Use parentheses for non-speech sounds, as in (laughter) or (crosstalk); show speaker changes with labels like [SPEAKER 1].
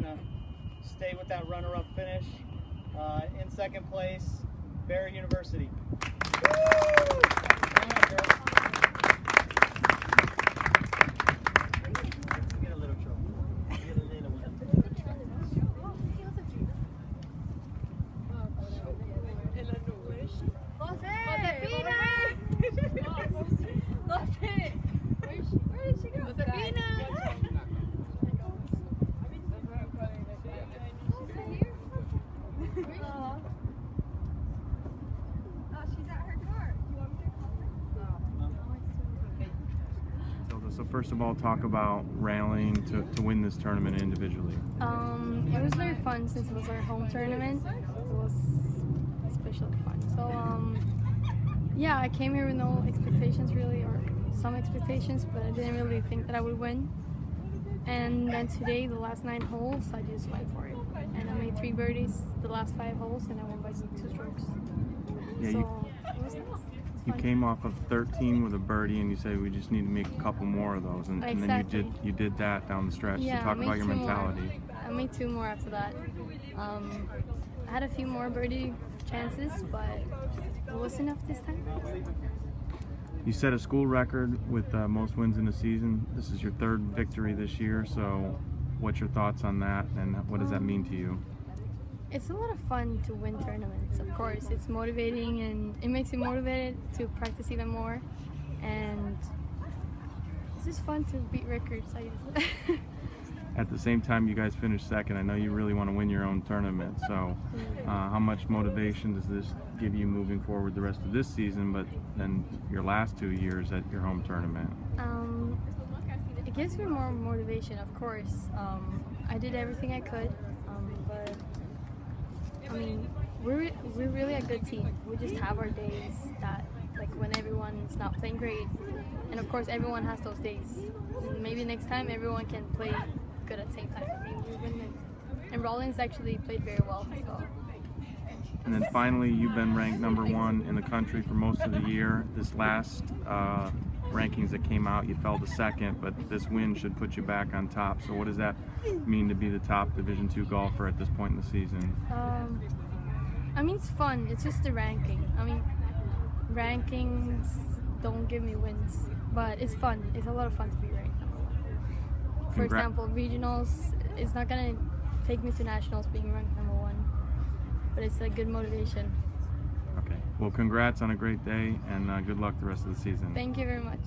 [SPEAKER 1] gonna stay with that runner-up finish. Uh, in second place, Barry University.
[SPEAKER 2] So first of all, talk about rallying to, to win this tournament individually.
[SPEAKER 3] Um, it was very fun since it was our home tournament. It was especially fun. So um, yeah, I came here with no expectations really, or some expectations, but I didn't really think that I would win. And then today, the last nine holes, I just went for it, and I made three birdies the last five holes, and I won by two strokes.
[SPEAKER 2] Yeah,
[SPEAKER 3] so
[SPEAKER 2] you came off of 13 with a birdie, and you said we just need to make a couple more of those, and, and then you did you did that down the stretch.
[SPEAKER 3] Yeah,
[SPEAKER 2] so talk about your
[SPEAKER 3] two more.
[SPEAKER 2] mentality.
[SPEAKER 3] I made two more after that. Um, I had a few more birdie chances, but it was enough this time.
[SPEAKER 2] You set a school record with uh, most wins in a season. This is your third victory this year. So, what's your thoughts on that, and what does that mean to you?
[SPEAKER 3] It's a lot of fun to win tournaments, of course. It's motivating and it makes you motivated to practice even more. And it's just fun to beat records, I guess. (laughs)
[SPEAKER 2] At the same time, you guys finished second. I know you really want to win your own tournament. So, uh, how much motivation does this give you moving forward the rest of this season, but then your last two years at your home tournament?
[SPEAKER 3] um, it gives me more motivation, of course. Um, I did everything I could, I mean, we're we're really a good team. We just have our days that, like, when everyone's not playing great, and of course, everyone has those days. Maybe next time, everyone can play good at the same time. I mean, we've been, and Rollins actually played very well. So
[SPEAKER 2] And then finally, you've been ranked number one in the country for most of the year. This last uh, rankings that came out, you fell to second, but this win should put you back on top. So, what does that mean to be the top Division two golfer at this point in the season?
[SPEAKER 3] Um, I mean, it's fun. It's just the ranking. I mean, rankings don't give me wins, but it's fun. It's a lot of fun to be ranked number one. For example, regionals, it's not gonna take me to nationals being ranked number one, but it's a good motivation.
[SPEAKER 2] Okay. Well, congrats on a great day, and uh, good luck the rest of the season.
[SPEAKER 3] Thank you very much.